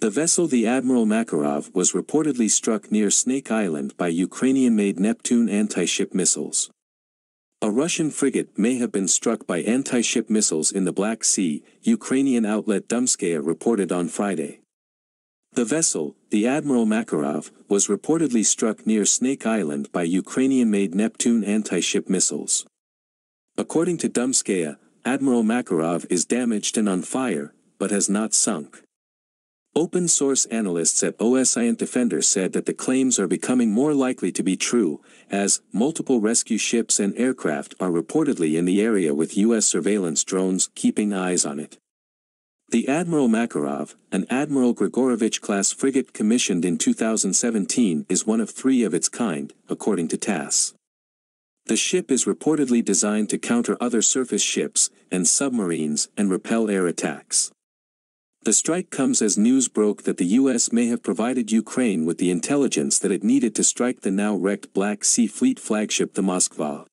The vessel the Admiral Makarov was reportedly struck near Snake Island by Ukrainian-made Neptune anti-ship missiles. A Russian frigate may have been struck by anti-ship missiles in the Black Sea, Ukrainian outlet Dumskaya reported on Friday. The vessel, the Admiral Makarov, was reportedly struck near Snake Island by Ukrainian-made Neptune anti-ship missiles. According to Dumskaya, Admiral Makarov is damaged and on fire, but has not sunk. Open source analysts at OSINT Defender said that the claims are becoming more likely to be true, as multiple rescue ships and aircraft are reportedly in the area with U.S. surveillance drones keeping eyes on it. The Admiral Makarov, an Admiral Grigorovich-class frigate commissioned in 2017 is one of three of its kind, according to TASS. The ship is reportedly designed to counter other surface ships and submarines and repel air attacks. The strike comes as news broke that the U.S. may have provided Ukraine with the intelligence that it needed to strike the now wrecked Black Sea Fleet flagship the Moskva.